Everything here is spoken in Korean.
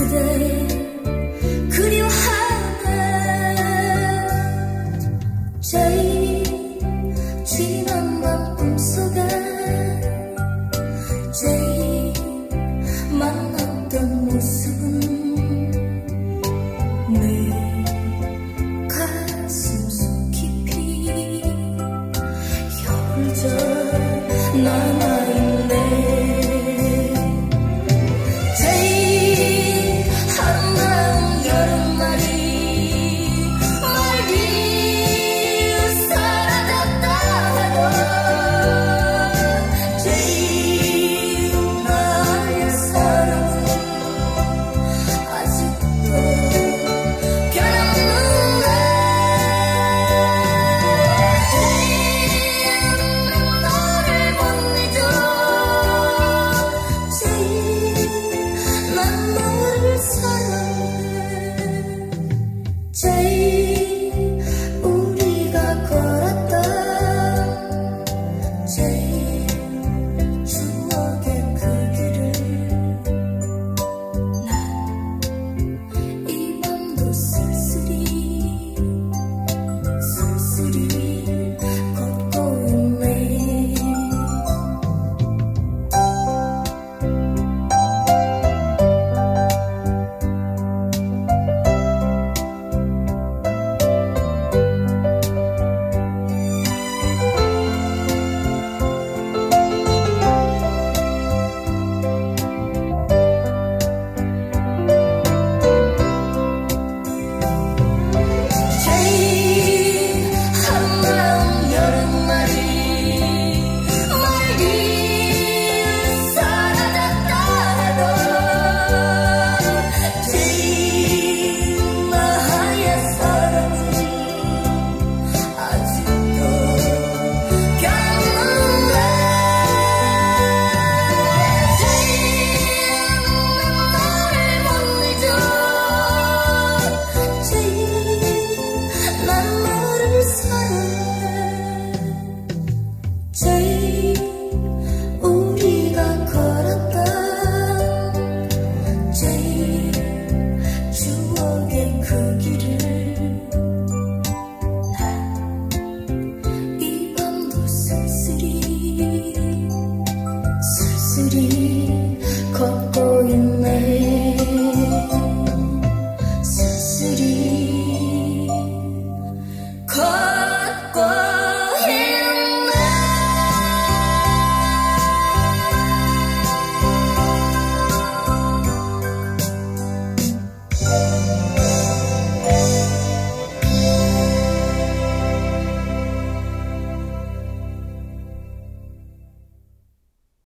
그대 그리워하네 Take